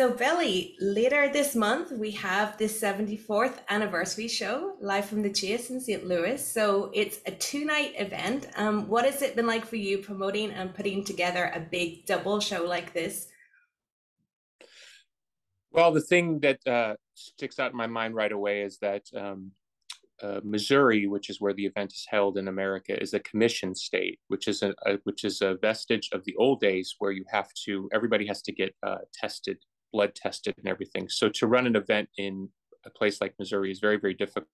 So, Billy, later this month, we have the 74th anniversary show live from the Chase in St. Louis. So, it's a two night event. Um, what has it been like for you promoting and putting together a big double show like this? Well, the thing that uh, sticks out in my mind right away is that um, uh, Missouri, which is where the event is held in America, is a commission state, which is a, a which is a vestige of the old days where you have to everybody has to get uh, tested, blood tested, and everything. So to run an event in a place like Missouri is very very difficult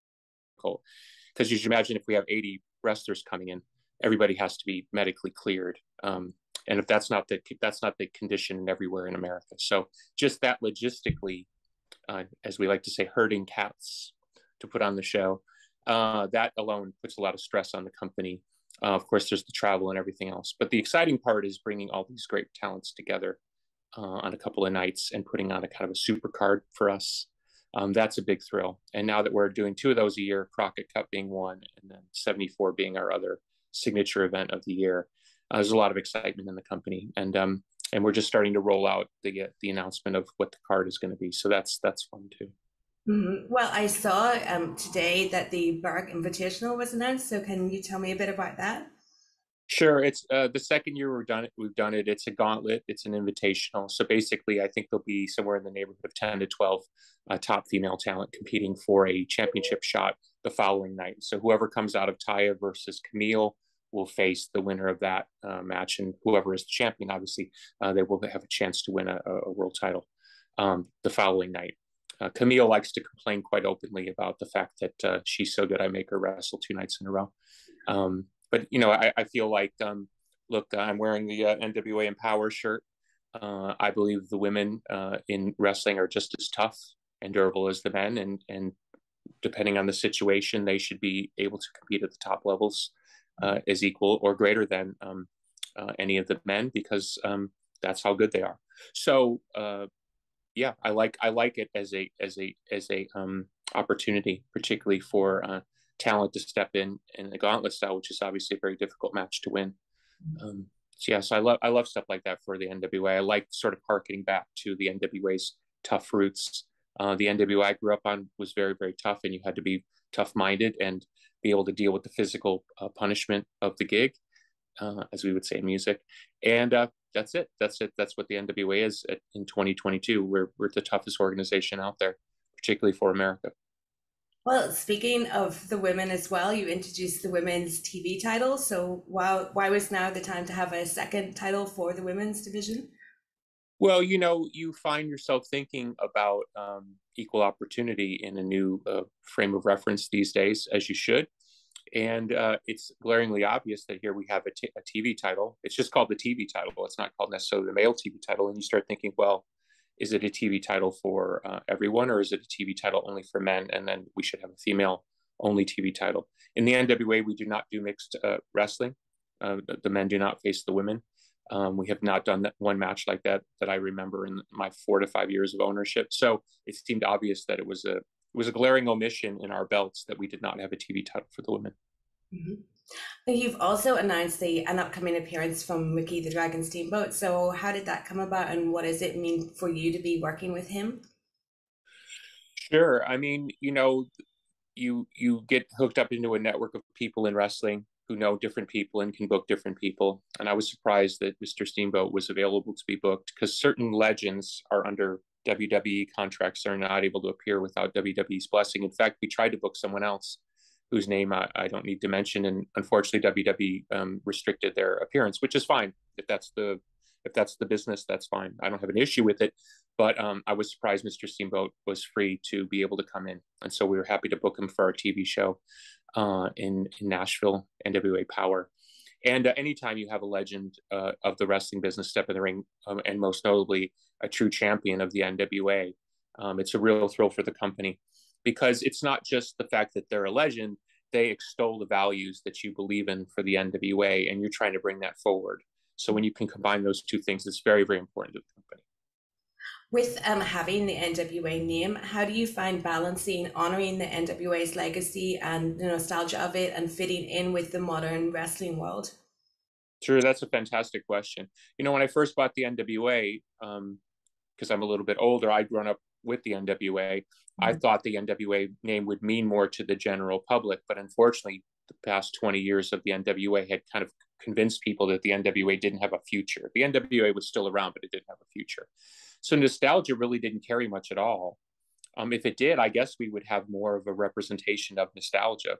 because you should imagine if we have 80 wrestlers coming in, everybody has to be medically cleared. Um, and if that's not the that's not the condition everywhere in America. So just that logistically, uh, as we like to say, herding cats to put on the show, uh, that alone puts a lot of stress on the company. Uh, of course, there's the travel and everything else, but the exciting part is bringing all these great talents together uh, on a couple of nights and putting on a kind of a super card for us. Um, that's a big thrill. And now that we're doing two of those a year, Crockett Cup being one, and then 74 being our other signature event of the year, uh, there's a lot of excitement in the company, and um, and we're just starting to roll out the uh, the announcement of what the card is going to be. So that's that's fun too. Mm-hmm. Well, I saw um, today that the Burke Invitational was announced. So can you tell me a bit about that? Sure. It's uh, the second year we've done it. We've done it. It's a gauntlet. It's an invitational. So basically, I think there'll be somewhere in the neighborhood of ten to twelve uh, top female talent competing for a championship shot the following night. So whoever comes out of Taya versus Camille will face the winner of that uh, match, and whoever is the champion, obviously, uh, they will have a chance to win a, a world title um, the following night. Uh, Camille likes to complain quite openly about the fact that uh, she's so good, I make her wrestle two nights in a row. Um, but you know, I, I feel like, um, look, I'm wearing the uh, NWA Empower shirt. Uh, I believe the women in wrestling are just as tough and durable as the men, and and depending on the situation, they should be able to compete at the top levels uh, is equal or greater than um, uh, any of the men because um, that's how good they are. So uh, yeah, I like I like it as a as a as a um, opportunity, particularly for uh, talent to step in in the gauntlet style, which is obviously a very difficult match to win. Um, so yeah, so I love I love stuff like that for the NWA. I like sort of harkening back to the NWA's tough roots. Uh, the NWA I grew up on was very very tough, and you had to be tough minded and be able to deal with the physical uh, punishment of the gig, uh, as we would say in music. And uh, that's it. That's it. That's what the NWA is at, in 2022. We're, we're the toughest organization out there, particularly for America. Well, speaking of the women as well, you introduced the women's TV title. So why, why was now the time to have a second title for the women's division? Well, you know, you find yourself thinking about um, equal opportunity in a new uh, frame of reference these days, as you should. And uh, it's glaringly obvious that here we have a, t- a TV title. It's just called the TV title. It's not called necessarily the male TV title. And you start thinking, well, is it a TV title for uh, everyone or is it a TV title only for men? And then we should have a female only TV title. In the NWA, we do not do mixed uh, wrestling. Uh, the, men do not face the women. Um, we have not done that one match like that that I remember in my four to five years of ownership. So it seemed obvious that it was a it was a glaring omission in our belts that we did not have a TV title for the women. Mm-hmm. You've also announced the an upcoming appearance from Ricky the Dragon Steamboat. So how did that come about, and what does it mean for you to be working with him? Sure. I mean, you know, you you get hooked up into a network of people in wrestling who know different people and can book different people. And I was surprised that Mr. Steamboat was available to be booked because certain legends are under WWE contracts. They're not able to appear without WWE's blessing. In fact, we tried to book someone else whose name I, I don't need to mention. And unfortunately, WWE um, restricted their appearance, which is fine. If that's the if that's the business, that's fine. I don't have an issue with it. But um, I was surprised Mr. Steamboat was free to be able to come in, and so we were happy to book him for our TV show uh, in, in Nashville, NWA Power. And uh, anytime you have a legend uh, of the wrestling business step in the ring, um, and most notably a true champion of the NWA, um, it's a real thrill for the company because it's not just the fact that they're a legend, they extol the values that you believe in for the NWA, and you're trying to bring that forward. So when you can combine those two things, it's very, very important to the company. With um, having the NWA name, how do you find balancing honoring the NWA's legacy and the nostalgia of it and fitting in with the modern wrestling world? Sure, that's a fantastic question. You know, when I first bought the NWA, um, because I'm a little bit older, I'd grown up with the NWA. Mm-hmm. I thought the NWA name would mean more to the general public, but unfortunately, the past 20 years of the NWA had kind of convinced people that the NWA didn't have a future. The NWA was still around, but it didn't have a future. So nostalgia really didn't carry much at all. Um, if it did, I guess we would have more of a representation of nostalgia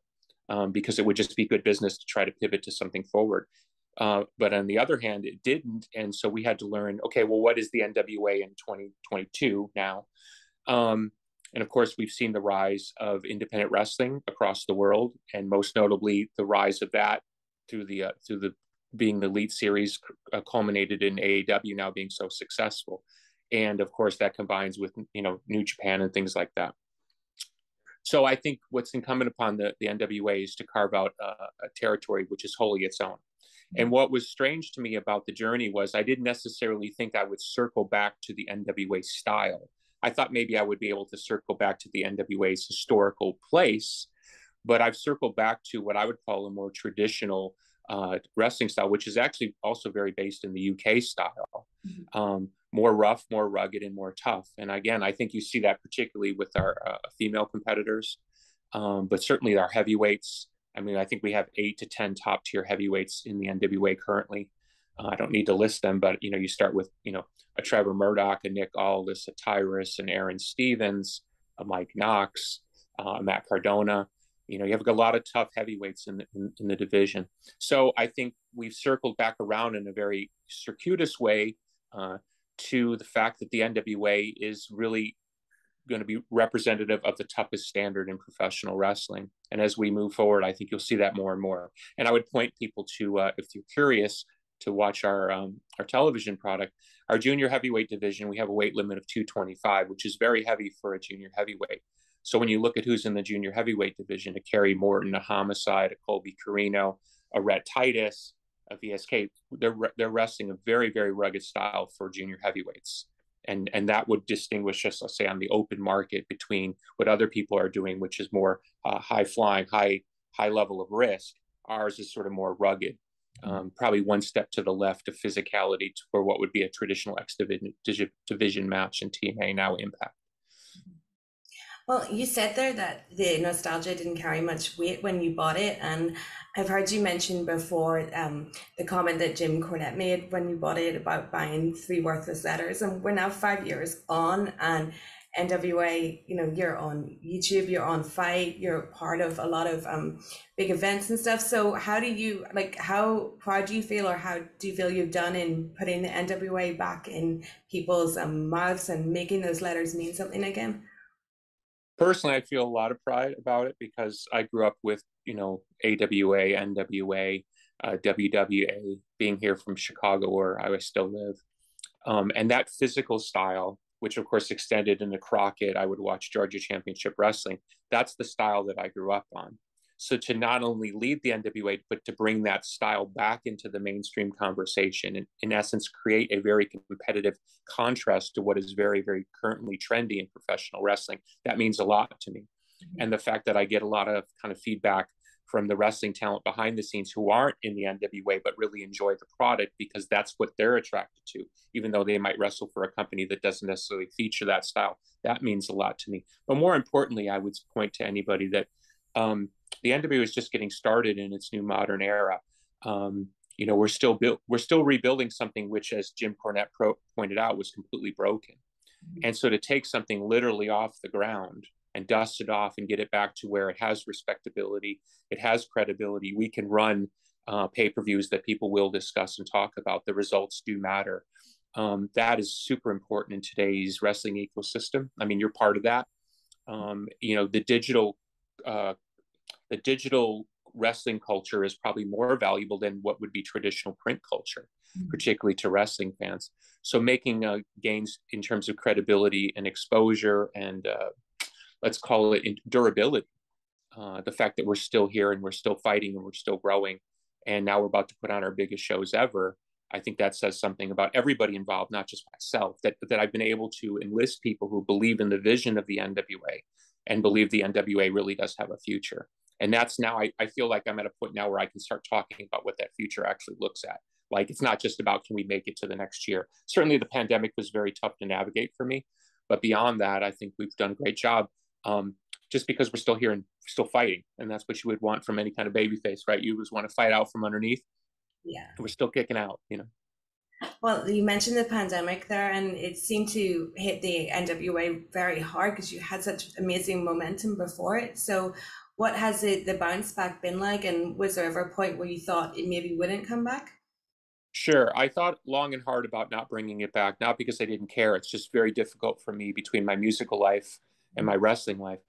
um, because it would just be good business to try to pivot to something forward. Uh, but on the other hand, it didn't. And so we had to learn okay, well, what is the NWA in 2022 now? Um, and of course, we've seen the rise of independent wrestling across the world, and most notably, the rise of that through the uh, through the Being the Elite Series uh, culminated in AEW now being so successful, and of course that combines with you know New Japan and things like that. So I think what's incumbent upon the, the NWA is to carve out a, a territory which is wholly its own. And what was strange to me about the journey was I didn't necessarily think I would circle back to the NWA style. I thought maybe I would be able to circle back to the NWA's historical place, but I've circled back to what I would call a more traditional uh, wrestling style, which is actually also very based in the UK style. Mm-hmm. Um, more rough, more rugged, and more tough. And again, I think you see that particularly with our uh, female competitors, um, but certainly our heavyweights. I mean, I think we have eight to ten top tier heavyweights in the NWA currently. Uh, I don't need to list them, but you know, you start with you know a Trevor Murdoch, a Nick Aldis, a Tyrus, and Aron Stevens, a Mike Knox, uh, Matt Cardona. You know, you have a lot of tough heavyweights in the, in, in the division. So I think we've circled back around in a very circuitous way uh, to the fact that the NWA is really going to be representative of the toughest standard in professional wrestling. And as we move forward, I think you'll see that more and more. And I would point people to, uh, if you're curious, to watch our um, our television product. Our junior heavyweight division, we have a weight limit of 225, which is very heavy for a junior heavyweight. So when you look at who's in the junior heavyweight division, a Kerry Morton, a Homicide, a Colby Corino, a Rhett Titus, a VSK, they're they're wrestling a very very rugged style for junior heavyweights, and and that would distinguish us, let's say, on the open market between what other people are doing, which is more uh, high flying, high high level of risk. Ours is sort of more rugged, um, probably one step to the left of physicality for what would be a traditional X division, division match in TNA now Impact. Well, you said there that the nostalgia didn't carry much weight when you bought it, and I've heard you mention before um, the comment that Jim Cornette made when you bought it about buying three worthless letters, and we're now five years on, and NWA, you know, you're on YouTube, you're on FITE, you're part of a lot of um, big events and stuff. So how do you like how proud do you feel or how do you feel you've done in putting the NWA back in people's um, mouths and making those letters mean something again? Personally, I feel a lot of pride about it because I grew up with, you know, AWA, NWA, uh, WWA, being here from Chicago where I still live. Um, and that physical style which of course extended into Crockett. I would watch Georgia Championship Wrestling. That's the style that I grew up on. So to not only lead the NWA, but to bring that style back into the mainstream conversation and in essence create a very competitive contrast to what is very, very currently trendy in professional wrestling, that means a lot to me. Mm-hmm. And the fact that I get a lot of kind of feedback from the wrestling talent behind the scenes who aren't in the NWA but really enjoy the product because that's what they're attracted to, even though they might wrestle for a company that doesn't necessarily feature that style. That means a lot to me. But more importantly, I would point to anybody that um, the NWA is just getting started in its new modern era. Um, you know, we're still built, we're still rebuilding something which, as Jim Cornette pro- pointed out, was completely broken. Mm-hmm. And so to take something literally off the ground and dust it off and get it back to where it has respectability, it has credibility. We can run uh, pay per views that people will discuss and talk about. The results do matter. Um, that is super important in today's wrestling ecosystem. I mean, you're part of that. Um, you know, the digital, uh, the digital wrestling culture is probably more valuable than what would be traditional print culture, mm-hmm. particularly to wrestling fans. So, making uh, gains in terms of credibility and exposure and uh, let's call it durability. Uh, the fact that we're still here and we're still fighting and we're still growing, and now we're about to put on our biggest shows ever. I think that says something about everybody involved, not just myself. That that I've been able to enlist people who believe in the vision of the NWA and believe the NWA really does have a future. And that's now I, I feel like I'm at a point now where I can start talking about what that future actually looks at Like it's not just about can we make it to the next year. Certainly, the pandemic was very tough to navigate for me, but beyond that, I think we've done a great job. Um, just because we're still here and still fighting, and that's what you would want from any kind of baby face, right? You just want to fight out from underneath. Yeah, we're still kicking out, you know. Well, you mentioned the pandemic there, and it seemed to hit the NWA very hard because you had such amazing momentum before it. So, what has it, the bounce back been like? And was there ever a point where you thought it maybe wouldn't come back? Sure. I thought long and hard about not bringing it back, not because I didn't care. It's just very difficult for me between my musical life and my wrestling life.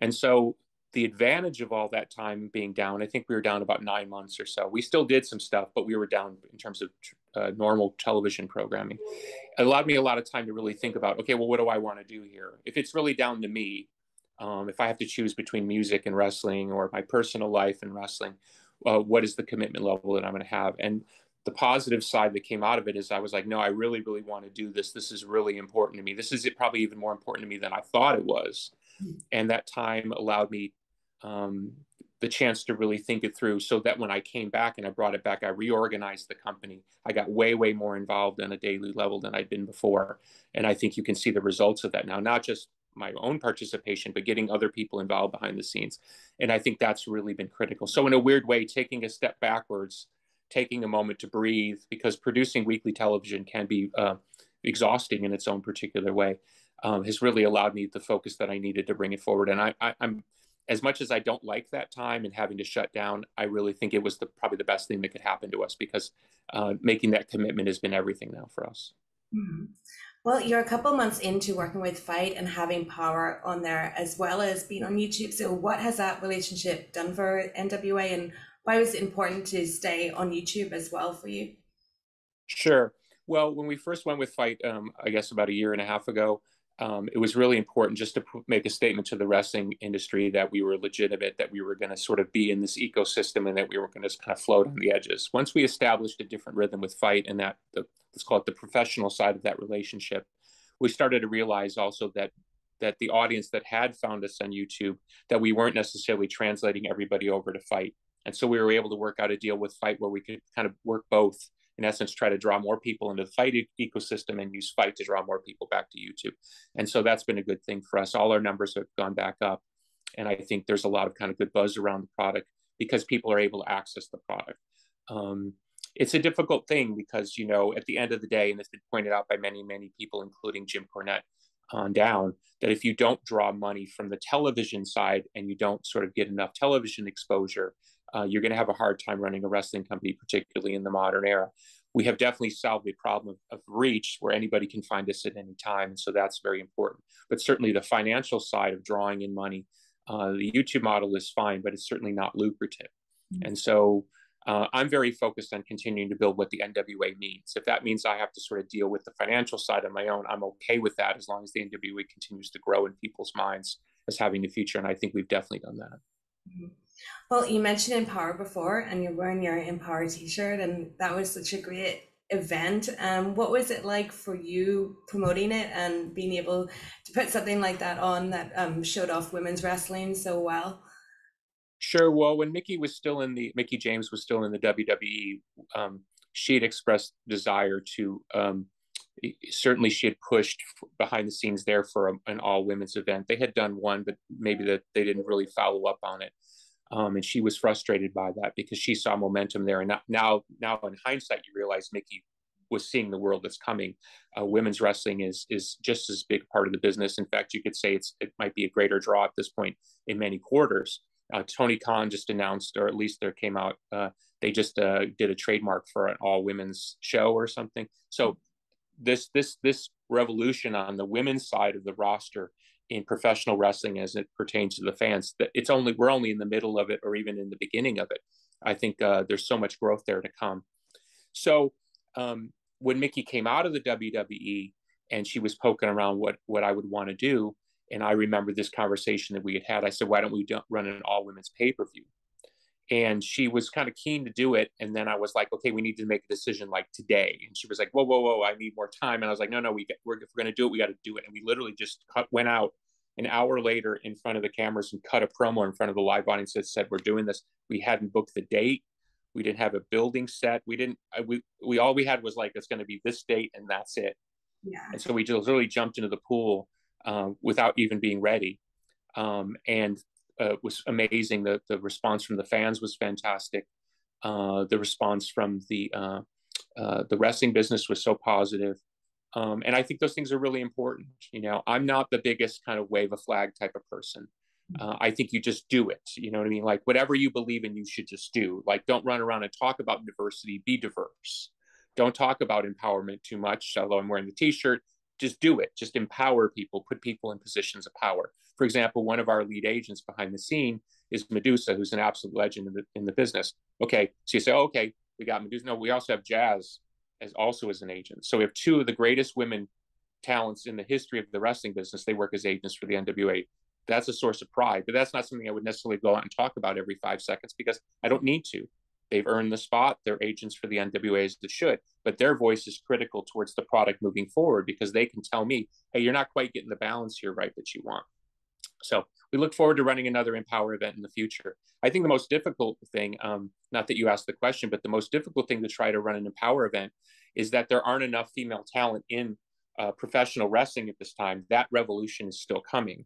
And so the advantage of all that time being down, I think we were down about nine months or so. We still did some stuff, but we were down in terms of uh, normal television programming. It allowed me a lot of time to really think about, okay, well, what do I want to do here? If it's really down to me, um, if I have to choose between music and wrestling or my personal life and wrestling, uh, what is the commitment level that I'm going to have? And the positive side that came out of it is I was like, no, I really, really want to do this. This is really important to me. This is probably even more important to me than I thought it was. And that time allowed me um, the chance to really think it through so that when I came back and I brought it back, I reorganized the company. I got way, way more involved on a daily level than I'd been before. And I think you can see the results of that now, not just my own participation, but getting other people involved behind the scenes. And I think that's really been critical. So, in a weird way, taking a step backwards, taking a moment to breathe, because producing weekly television can be uh, exhausting in its own particular way, um, has really allowed me the focus that I needed to bring it forward. And I, I, I'm as much as I don't like that time and having to shut down, I really think it was the probably the best thing that could happen to us because uh, making that commitment has been everything now for us. Mm-hmm. Well, you're a couple months into working with FITE and having power on there as well as being on YouTube. So, what has that relationship done for NWA, and why was it important to stay on YouTube as well for you? Sure. Well, when we first went with FITE, um, I guess about a year and a half ago, um, it was really important just to make a statement to the wrestling industry that we were legitimate, that we were going to sort of be in this ecosystem, and that we were going to kind of float on the edges. Once we established a different rhythm with FITE, and that the, let's call it the professional side of that relationship, we started to realize also that that the audience that had found us on YouTube, that we weren't necessarily translating everybody over to FITE. and so we were able to work out a deal with FITE where we could kind of work both in essence, try to draw more people into the FITE ecosystem and use FITE to draw more people back to YouTube. And so that's been a good thing for us. All our numbers have gone back up. And I think there's a lot of kind of good buzz around the product because people are able to access the product. Um, it's a difficult thing because, you know, at the end of the day, and it's been pointed out by many, many people, including Jim Cornette on down, that if you don't draw money from the television side and you don't sort of get enough television exposure, uh, you're going to have a hard time running a wrestling company, particularly in the modern era. We have definitely solved the problem of, of reach where anybody can find us at any time. And so that's very important. But certainly the financial side of drawing in money, uh, the YouTube model is fine, but it's certainly not lucrative. Mm-hmm. And so uh, I'm very focused on continuing to build what the NWA means. If that means I have to sort of deal with the financial side on my own, I'm okay with that as long as the NWA continues to grow in people's minds as having the future. And I think we've definitely done that. Mm-hmm. Well, you mentioned Empower before, and you're wearing your Empower T-shirt, and that was such a great event. Um, what was it like for you promoting it and being able to put something like that on that um, showed off women's wrestling so well? Sure. Well, when Mickie was still in the Mickie James was still in the WWE, um, she had expressed desire to. Um, certainly, she had pushed behind the scenes there for a, an all women's event. They had done one, but maybe that they didn't really follow up on it. Um, and she was frustrated by that because she saw momentum there. And now, now in hindsight, you realize Mickie was seeing the world that's coming. Uh, women's wrestling is is just as big part of the business. In fact, you could say it's it might be a greater draw at this point in many quarters. Uh, Tony Khan just announced, or at least there came out, uh, they just uh, did a trademark for an all women's show or something. So this this this revolution on the women's side of the roster in professional wrestling as it pertains to the fans that it's only we're only in the middle of it or even in the beginning of it i think uh, there's so much growth there to come so um, when mickie came out of the wwe and she was poking around what what i would want to do and i remember this conversation that we had had i said why don't we run an all women's pay-per-view and she was kind of keen to do it and then i was like okay we need to make a decision like today and she was like whoa whoa whoa i need more time and i was like no no we we're, if we're going to do it we got to do it and we literally just cut, went out an hour later in front of the cameras and cut a promo in front of the live audience that said we're doing this we hadn't booked the date We didn't have a building set. We didn't. Uh, we we all we had was like it's going to be this date and that's it. Yeah. And so we just literally jumped into the pool um, without even being ready, um, and uh, it was amazing. The the response from the fans was fantastic. Uh, the response from the uh, uh, the wrestling business was so positive. Um, and I think those things are really important. You know, I'm not the biggest kind of wave a flag type of person. Uh, I think you just do it. You know what I mean? Like whatever you believe in, you should just do. Like don't run around and talk about diversity. Be diverse. Don't talk about empowerment too much. Although I'm wearing the T-shirt, just do it. Just empower people. Put people in positions of power. For example, one of our lead agents behind the scene is Medusa, who's an absolute legend in the in the business. Okay, so you say, oh, okay, we got Medusa. No, we also have Jazz as also as an agent. So we have two of the greatest women talents in the history of the wrestling business. They work as agents for the NWA that's a source of pride. But that's not something I would necessarily go out and talk about every five seconds because I don't need to. They've earned the spot. They're agents for the NWAs that should, but their voice is critical towards the product moving forward because they can tell me, hey, you're not quite getting the balance here right that you want. So we look forward to running another Empower event in the future. I think the most difficult thing, um, not that you asked the question, but the most difficult thing to try to run an Empower event is that there aren't enough female talent in uh, professional wrestling at this time. That revolution is still coming.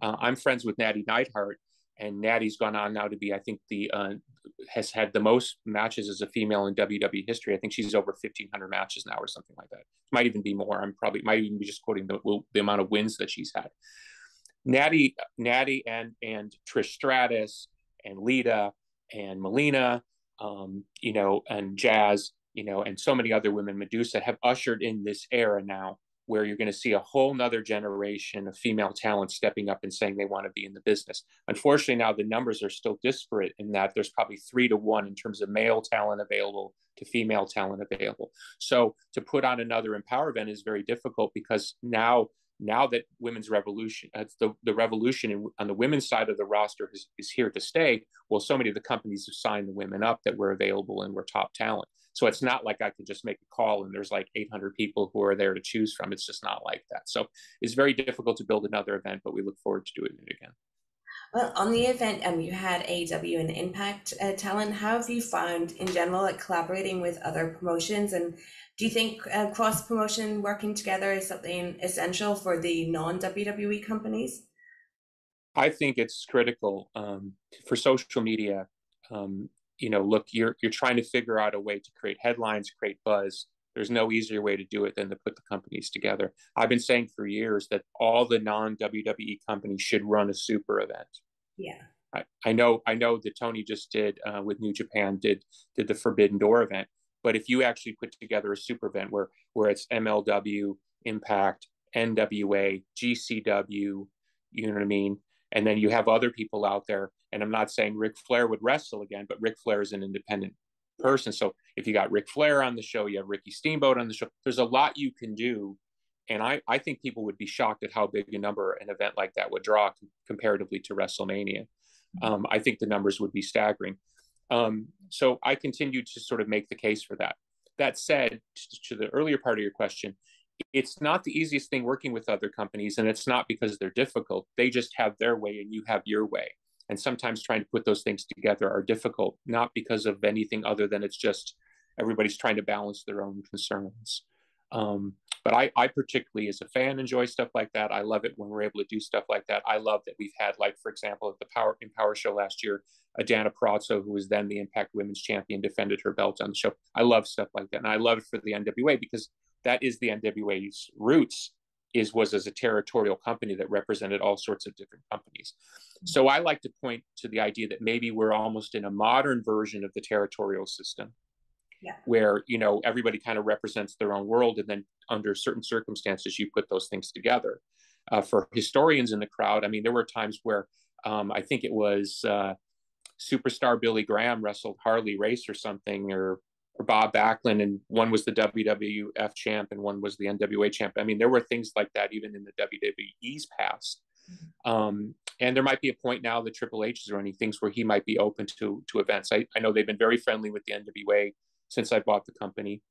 Uh, I'm friends with Nattie Neidhart, and Nattie's gone on now to be, I think, the uh, has had the most matches as a female in WWE history. I think she's over 1,500 matches now, or something like that. Might even be more. I'm probably might even be just quoting the, the amount of wins that she's had. Nattie, Natty, and and Trish Stratus, and Lita, and Melina, um, you know, and Jazz, you know, and so many other women, Medusa, have ushered in this era now where you're going to see a whole nother generation of female talent stepping up and saying they want to be in the business. Unfortunately, now the numbers are still disparate in that there's probably three to one in terms of male talent available to female talent available. So to put on another Empower event is very difficult because now now that women's revolution, uh, the, the revolution in, on the women's side of the roster is, is here to stay. Well, so many of the companies have signed the women up that were available and were top talent. So it's not like I could just make a call and there's like 800 people who are there to choose from. It's just not like that. So it's very difficult to build another event, but we look forward to doing it again. Well, on the event, um, you had AEW and Impact uh, talent. How have you found, in general, like collaborating with other promotions? And do you think uh, cross promotion working together is something essential for the non WWE companies? I think it's critical um, for social media. Um, you know, look, you're you're trying to figure out a way to create headlines, create buzz. There's no easier way to do it than to put the companies together. I've been saying for years that all the non WWE companies should run a super event. Yeah. I, I know I know that Tony just did uh, with New Japan did did the Forbidden Door event, but if you actually put together a super event where where it's MLW, Impact, NWA, GCW, you know what I mean, and then you have other people out there and I'm not saying Ric Flair would wrestle again, but Ric Flair is an independent person. So if you got Ric Flair on the show, you have Ricky Steamboat on the show. There's a lot you can do, and I I think people would be shocked at how big a number an event like that would draw comparatively to WrestleMania. Um, I think the numbers would be staggering. Um, so I continue to sort of make the case for that. That said, to the earlier part of your question, it's not the easiest thing working with other companies, and it's not because they're difficult. They just have their way, and you have your way and sometimes trying to put those things together are difficult not because of anything other than it's just everybody's trying to balance their own concerns. Um, but I, I particularly as a fan enjoy stuff like that. I love it when we're able to do stuff like that. I love that we've had like for example at the power in Power show last year Deonna Purrazzo, who was then the impact women's champion defended her belt on the show. I love stuff like that and i love it for the nwa because that is the nwa's roots is was as a territorial company that represented all sorts of different companies. So I like to point to the idea that maybe we're almost in a modern version of the territorial system. Yeah. Where you know everybody kind of represents their own world, and then under certain circumstances, you put those things together. Uh, for historians in the crowd, I mean, there were times where um, I think it was uh, superstar Billy Graham wrestled Harley Race or something, or or Bob Backlund, and one was the WWF champ and one was the NWA champ. I mean, there were things like that even in the WWE's past. Mm-hmm. Um, and there might be a point now that Triple H is running things where he might be open to to events. I, I know they've been very friendly with the NWA since I bought the company.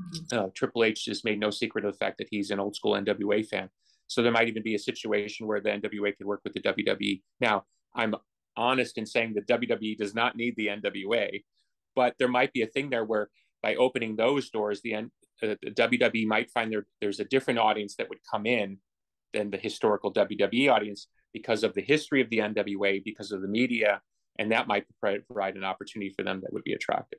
Mm-hmm. Uh, Triple H has made no secret of the fact that he's an old school NWA fan. So there might even be a situation where the NWA could work with the WWE. Now, I'm honest in saying that WWE does not need the NWA but there might be a thing there where by opening those doors, the, uh, the WWE might find there there's a different audience that would come in than the historical WWE audience because of the history of the NWA, because of the media, and that might provide an opportunity for them that would be attractive.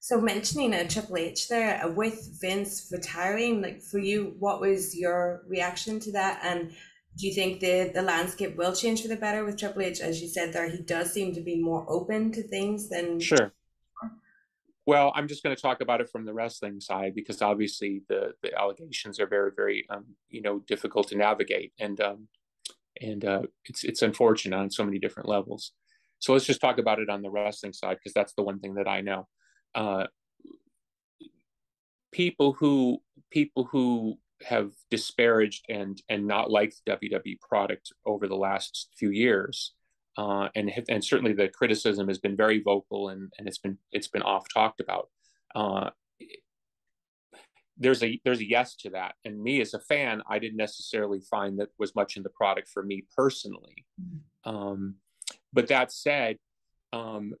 So mentioning a Triple H there uh, with Vince retiring, like for you, what was your reaction to that? And do you think the the landscape will change for the better with Triple H? As you said there, he does seem to be more open to things than sure. Well, I'm just going to talk about it from the wrestling side because obviously the the allegations are very very um, you know difficult to navigate and um, and uh, it's it's unfortunate on so many different levels. So let's just talk about it on the wrestling side because that's the one thing that I know. Uh, people who people who have disparaged and and not liked the WWE product over the last few years, uh, and and certainly the criticism has been very vocal and and it's been it's been off talked about. Uh, there's a there's a yes to that, and me as a fan, I didn't necessarily find that was much in the product for me personally. Mm-hmm. Um, but that said, um,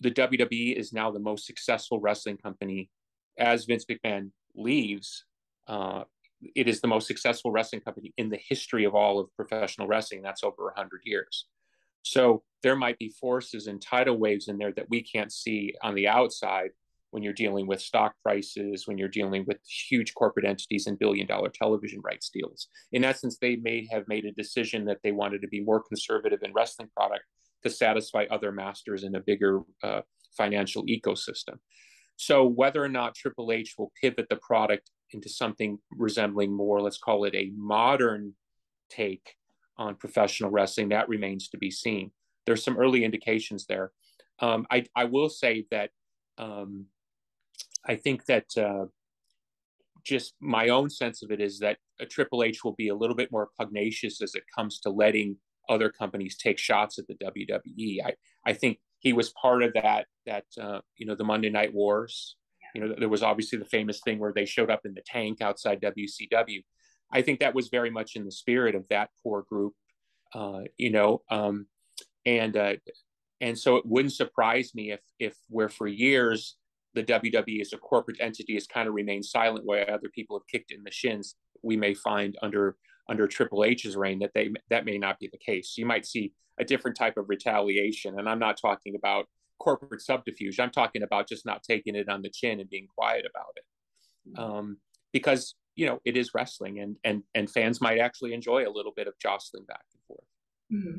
the WWE is now the most successful wrestling company. As Vince McMahon leaves, uh, it is the most successful wrestling company in the history of all of professional wrestling. That's over 100 years. So there might be forces and tidal waves in there that we can't see on the outside when you're dealing with stock prices, when you're dealing with huge corporate entities and billion dollar television rights deals. In essence, they may have made a decision that they wanted to be more conservative in wrestling product to satisfy other masters in a bigger uh, financial ecosystem. So whether or not Triple H will pivot the product into something resembling more, let's call it a modern take on professional wrestling, that remains to be seen. There's some early indications there. Um, I, I, will say that um, I think that uh, just my own sense of it is that a Triple H will be a little bit more pugnacious as it comes to letting other companies take shots at the WWE. I, I think he was part of that that uh, you know the Monday Night Wars. You know there was obviously the famous thing where they showed up in the tank outside WCW. I think that was very much in the spirit of that core group. Uh, you know, um, and uh, and so it wouldn't surprise me if if where for years the WWE as a corporate entity has kind of remained silent while other people have kicked in the shins, we may find under under Triple H's reign that they that may not be the case. You might see a different type of retaliation, and I'm not talking about corporate subterfuge. I'm talking about just not taking it on the chin and being quiet about it, mm-hmm. um, because you know it is wrestling, and and and fans might actually enjoy a little bit of jostling back and forth. Mm-hmm.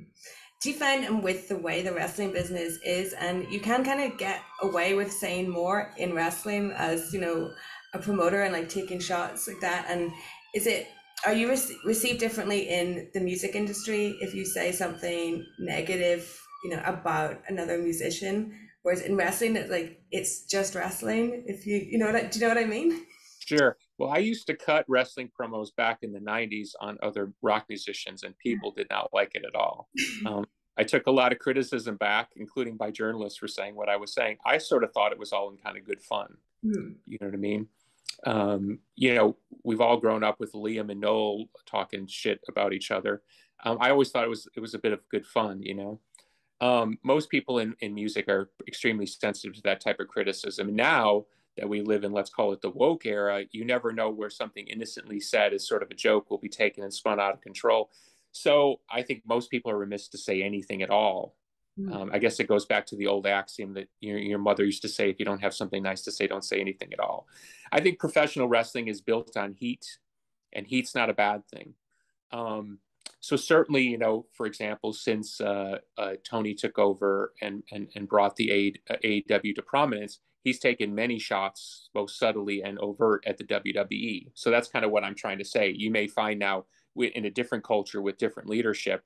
Do you find, and with the way the wrestling business is, and you can kind of get away with saying more in wrestling as you know a promoter and like taking shots like that, and is it are you re- received differently in the music industry if you say something negative you know about another musician whereas in wrestling it's like it's just wrestling if you you know what I, do you know what i mean sure well i used to cut wrestling promos back in the 90s on other rock musicians and people did not like it at all um, i took a lot of criticism back including by journalists for saying what i was saying i sort of thought it was all in kind of good fun mm. you know what i mean um, you know, we've all grown up with Liam and Noel talking shit about each other. Um, I always thought it was it was a bit of good fun, you know. Um, most people in, in music are extremely sensitive to that type of criticism. Now that we live in, let's call it the woke era, you never know where something innocently said as sort of a joke will be taken and spun out of control. So I think most people are remiss to say anything at all Hmm. Um, I guess it goes back to the old axiom that your, your mother used to say if you don't have something nice to say, don't say anything at all. I think professional wrestling is built on heat, and heat's not a bad thing. Um, so certainly, you know, for example, since uh, uh, Tony took over and, and, and brought the AEW to prominence, he's taken many shots, both subtly and overt, at the WWE. So that's kind of what I'm trying to say. You may find now in a different culture with different leadership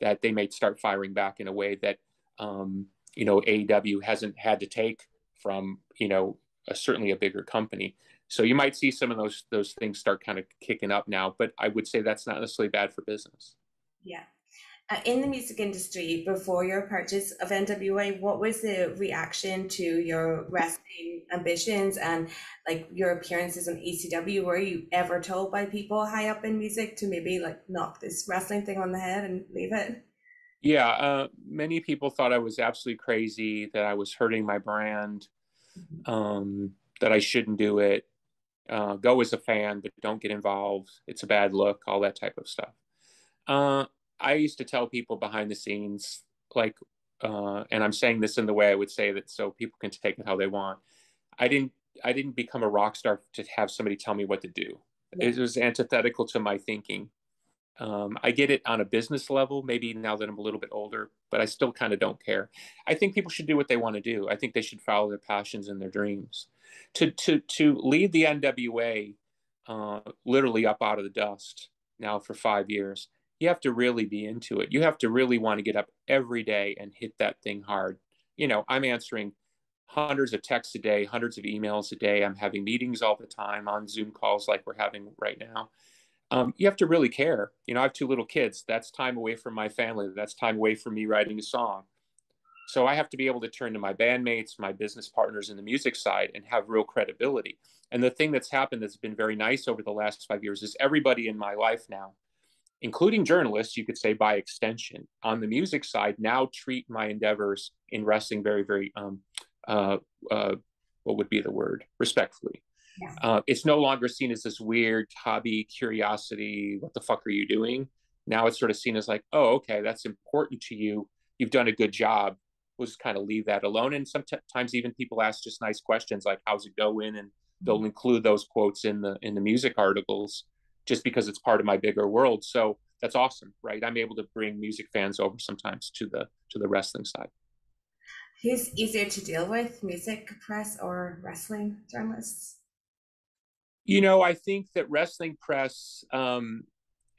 that they may start firing back in a way that um, you know AEW hasn't had to take from you know a, certainly a bigger company. So you might see some of those those things start kind of kicking up now, but I would say that's not necessarily bad for business. Yeah. Uh, in the music industry, before your purchase of NWA, what was the reaction to your wrestling ambitions and like your appearances on ECW? Were you ever told by people high up in music to maybe like knock this wrestling thing on the head and leave it? Yeah, uh, many people thought I was absolutely crazy, that I was hurting my brand, mm-hmm. um, that I shouldn't do it. Uh, go as a fan, but don't get involved. It's a bad look, all that type of stuff. Uh, I used to tell people behind the scenes, like, uh, and I'm saying this in the way I would say that so people can take it how they want. I didn't, I didn't become a rock star to have somebody tell me what to do. Yeah. It was antithetical to my thinking. Um, I get it on a business level, maybe now that I'm a little bit older, but I still kind of don't care. I think people should do what they want to do. I think they should follow their passions and their dreams. To to to lead the NWA, uh, literally up out of the dust now for five years, you have to really be into it. You have to really want to get up every day and hit that thing hard. You know, I'm answering hundreds of texts a day, hundreds of emails a day. I'm having meetings all the time on Zoom calls like we're having right now um, you have to really care. You know, I have two little kids. That's time away from my family. That's time away from me writing a song. So I have to be able to turn to my bandmates, my business partners in the music side and have real credibility. And the thing that's happened that's been very nice over the last five years is everybody in my life now, including journalists, you could say by extension, on the music side, now treat my endeavors in wrestling very, very, um, uh, uh, what would be the word? Respectfully. Yeah. Uh, it's no longer seen as this weird hobby curiosity. What the fuck are you doing? Now it's sort of seen as like, oh, okay, that's important to you. You've done a good job. We'll just kind of leave that alone. And sometimes even people ask just nice questions like, "How's it going?" and they'll mm-hmm. include those quotes in the in the music articles just because it's part of my bigger world. So that's awesome, right? I'm able to bring music fans over sometimes to the to the wrestling side. Who's easier to deal with, music press or wrestling journalists? You know, I think that wrestling press, um,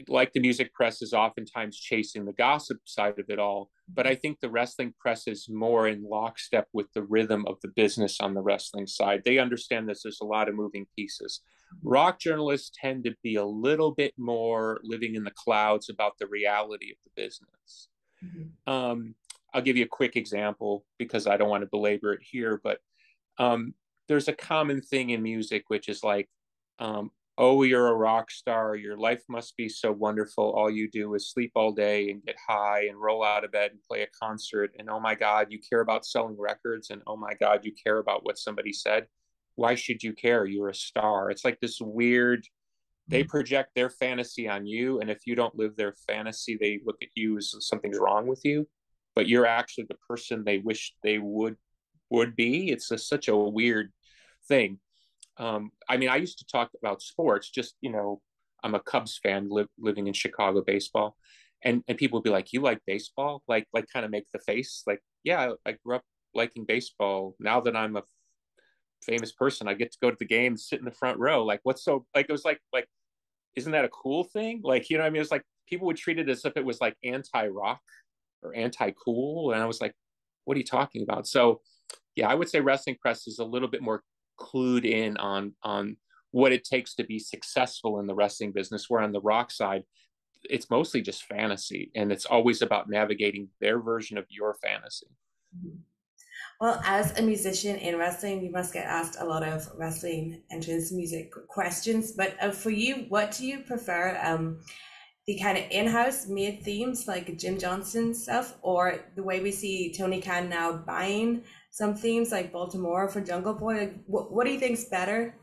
like the music press, is oftentimes chasing the gossip side of it all. But I think the wrestling press is more in lockstep with the rhythm of the business on the wrestling side. They understand this. There's a lot of moving pieces. Rock journalists tend to be a little bit more living in the clouds about the reality of the business. Mm-hmm. Um, I'll give you a quick example because I don't want to belabor it here, but um, there's a common thing in music, which is like um, oh, you're a rock star. Your life must be so wonderful. All you do is sleep all day and get high and roll out of bed and play a concert. And oh my God, you care about selling records. And oh my God, you care about what somebody said. Why should you care? You're a star. It's like this weird, they mm-hmm. project their fantasy on you. And if you don't live their fantasy, they look at you as something's wrong with you. But you're actually the person they wish they would would be. It's a, such a weird thing um, I mean, I used to talk about sports. Just you know, I'm a Cubs fan li- living in Chicago baseball, and and people would be like, "You like baseball?" Like like kind of make the face like, "Yeah, I grew up liking baseball. Now that I'm a famous person, I get to go to the games, sit in the front row. Like, what's so like? It was like like, isn't that a cool thing? Like, you know, I mean, it's like people would treat it as if it was like anti-rock or anti-cool, and I was like, what are you talking about? So, yeah, I would say wrestling press is a little bit more clued in on on what it takes to be successful in the wrestling business where on the rock side it's mostly just fantasy and it's always about navigating their version of your fantasy. Well as a musician in wrestling you must get asked a lot of wrestling entrance music questions but uh, for you what do you prefer um, the kind of in-house made themes like jim Johnston stuff or the way we see tony khan now buying some themes like Baltimora for Jungle Boy? Like, what, do you think's better?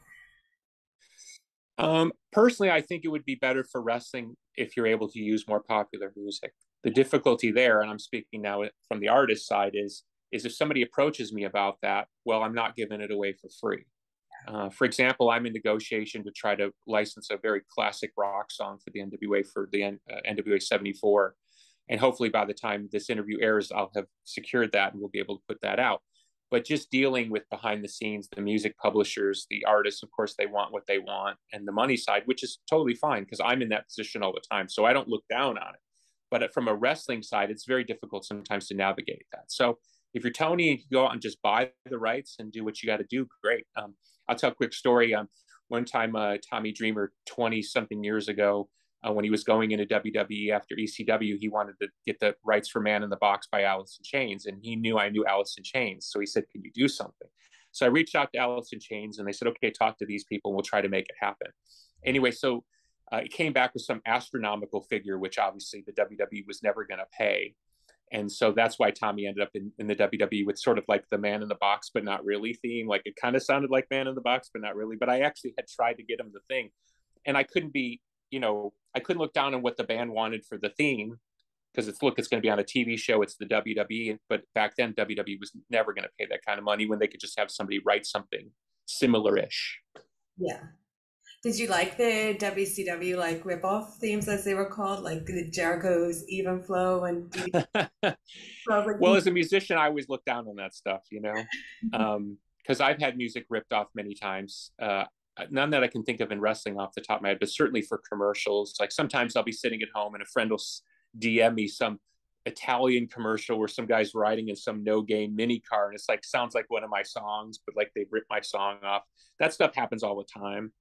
Um, personally, I think it would be better for wrestling if you're able to use more popular music. The difficulty there, and I'm speaking now from the artist side, is is if somebody approaches me about that, well, I'm not giving it away for free. Uh, for example, I'm in negotiation to try to license a very classic rock song for the NWA for the N- uh, NWA 74. And hopefully by the time this interview airs, I'll have secured that and we'll be able to put that out but just dealing with behind the scenes the music publishers the artists of course they want what they want and the money side which is totally fine because i'm in that position all the time so i don't look down on it. But from a wrestling side it's very difficult sometimes to navigate that. So if you're tony and you go out and just buy the rights and do what you got to do great. Um, i'll tell a quick story. Um, one time uh, tommy dreamer 20 something years ago uh, when he was going into WWE after ECW, he wanted to get the rights for Man in the Box by in Chains, and he knew I knew in Chains, so he said, "Can you do something?" So I reached out to in Chains, and they said, "Okay, talk to these people, we'll try to make it happen." Anyway, so uh, it came back with some astronomical figure, which obviously the WWE was never going to pay. and so that's why Tommy ended up in, in the WWE with sort of like the man in the box, but not really theme. Like it kind of sounded like man in the box, but not really. But I actually had tried to get him the thing, and I couldn't be, you know, I couldn't look down on what the band wanted for the theme because it's look, it's going to be on a TV show. It's the WWE, but back then WWE was never going to pay that kind of money when they could just have somebody write something similar-ish. Yeah. Did you like the WCW like ripoff themes as they were called, like the Jericho's Even Flow and? well, as a musician, I always look down on that stuff, you know, because um, I've had music ripped off many times. Uh, none that I can think of in wrestling off the top of my head, but certainly for commercials. Like sometimes I'll be sitting at home and a friend will DM me some Italian commercial where some guy's riding in some no game mini car and it's like sounds like one of my songs, but like they've ripped my song off. That stuff happens all the time.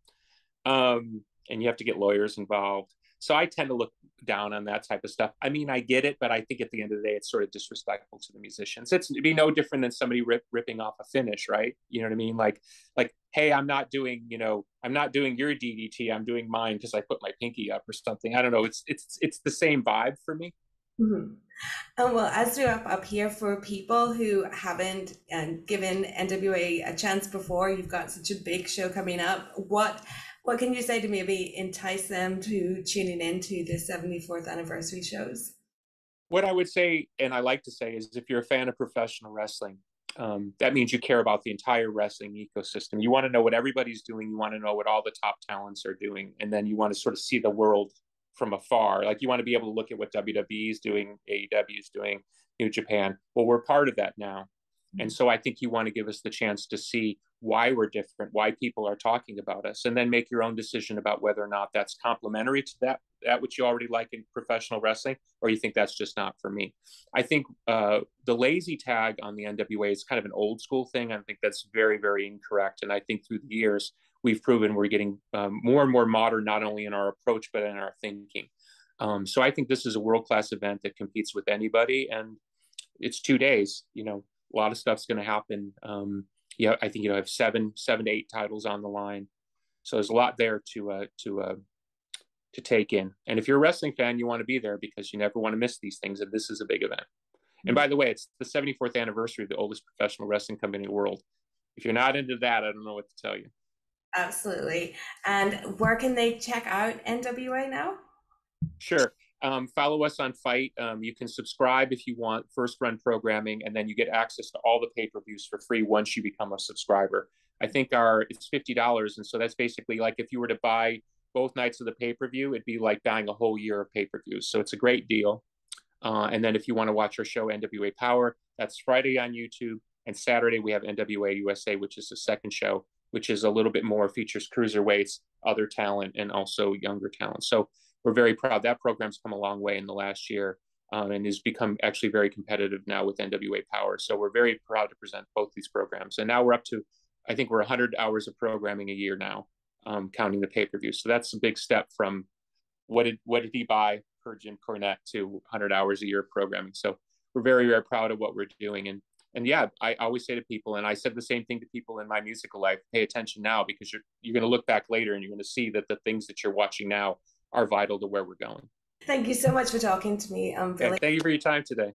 Um, and you have to get lawyers involved. So I tend to look down on that type of stuff. I mean, I get it, but I think at the end of the day, it's sort of disrespectful to the musicians. It's it'd be no different than somebody rip, ripping off a finish, right? You know what I mean? Like, like, hey, I'm not doing, you know, I'm not doing your DDT. I'm doing mine because I put my pinky up or something. I don't know. It's it's it's the same vibe for me. Mm-hmm. Um, well, as we wrap up here, for people who haven't um, given NWA a chance before, you've got such a big show coming up. What what can you say to maybe entice them to tuning into the 74th anniversary shows? What I would say, and I like to say, is if you're a fan of professional wrestling, um, that means you care about the entire wrestling ecosystem. You want to know what everybody's doing. You want to know what all the top talents are doing, and then you want to sort of see the world from afar. Like you want to be able to look at what WWE is doing, AEW is doing, New Japan. Well, we're part of that now. And so I think you want to give us the chance to see why we're different, why people are talking about us, and then make your own decision about whether or not that's complementary to that that which you already like in professional wrestling, or you think that's just not for me. I think uh, the lazy tag on the NWA is kind of an old school thing. I think that's very, very incorrect. And I think through the years, we've proven we're getting um, more and more modern, not only in our approach, but in our thinking. Um, so I think this is a world class event that competes with anybody. And it's two days, you know, a lot of stuff's going to happen. Um, yeah, I think you know have seven, seven to eight titles on the line, so there's a lot there to uh, to uh, to take in. And if you're a wrestling fan, you want to be there because you never want to miss these things. And this is a big event. And by the way, it's the 74th anniversary of the oldest professional wrestling company in the world. If you're not into that, I don't know what to tell you. Absolutely. And where can they check out NWA now? Sure um, follow us on FITE. Um, you can subscribe if you want first run programming, and then you get access to all the pay per views for free once you become a subscriber. I think our it's fifty dollars, and so that's basically like if you were to buy both nights of the pay per view, it'd be like buying a whole year of pay per views. So it's a great deal. Uh, and then if you want to watch our show NWA Powerrr, that's Friday on YouTube, and Saturday we have NWA USA, which is the second show, which is a little bit more features cruiserweights, other talent, and also younger talent. So we're very proud. That program's come a long way in the last year um, and has become actually very competitive now with NWA Powerrr. So we're very proud to present both these programs. And now we're up to, I think we're 100 hours of programming a year now, um, counting the pay per view. So that's a big step from what did what did he buy per Jim Cornette to 100 hours a year of programming. So we're very very proud of what we're doing. And and yeah, I always say to people, and I said the same thing to people in my musical life: pay attention now because you're you're going to look back later and you're going to see that the things that you're watching now are vital to where we're going. Thank you so much for talking to me. Um, really- thank you for your time today.